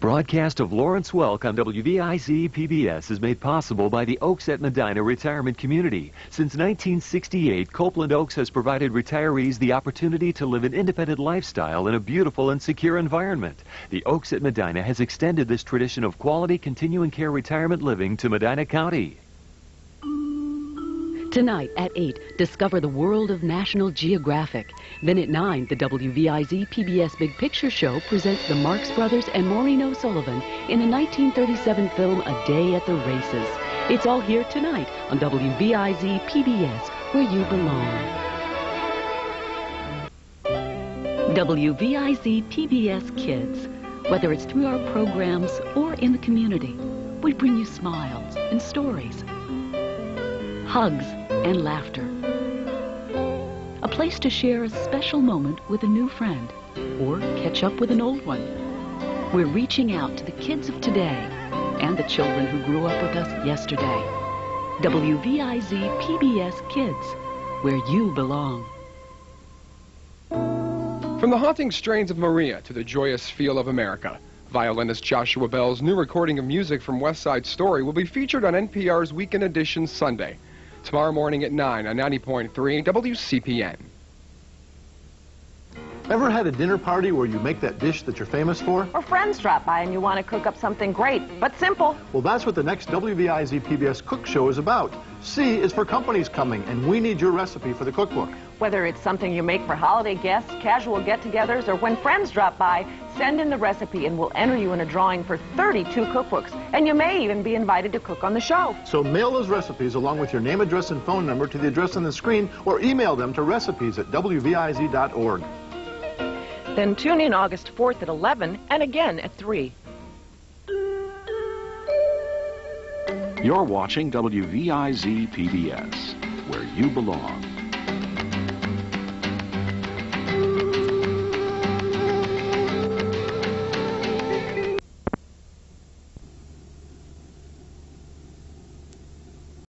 broadcast of Lawrence Welk on WVIZ PBS is made possible by the Oaks at Medina Retirement Community. Since 1968, Copeland Oaks has provided retirees the opportunity to live an independent lifestyle in a beautiful and secure environment. The Oaks at Medina has extended this tradition of quality continuing care retirement living to Medina County. Tonight at 8, discover the world of National Geographic. Then at 9, the WVIZ PBS Big Picture Show presents the Marx Brothers and Maureen O'Sullivan in the 1937 film A Day at the Races. It's all here tonight on WVIZ PBS, where you belong. WVIZ PBS Kids. Whether it's through our programs or in the community, we bring you smiles and stories hugs, and laughter. A place to share a special moment with a new friend or catch up with an old one. We're reaching out to the kids of today and the children who grew up with us yesterday. WVIZ PBS Kids, where you belong. From the haunting strains of Maria to the joyous feel of America, violinist Joshua Bell's new recording of music from West Side Story will be featured on NPR's Weekend Edition Sunday tomorrow morning at 9 on 90.3 WCPN. Ever had a dinner party where you make that dish that you're famous for? Or friends drop by and you want to cook up something great, but simple. Well, that's what the next WVIZ PBS Cook Show is about. C is for companies coming, and we need your recipe for the cookbook. Whether it's something you make for holiday guests, casual get-togethers, or when friends drop by, send in the recipe and we'll enter you in a drawing for 32 cookbooks. And you may even be invited to cook on the show. So mail those recipes along with your name, address, and phone number to the address on the screen or email them to recipes at WVIZ.org. Then tune in August 4th at 11 and again at 3. You're watching WVIZ PBS, where you belong.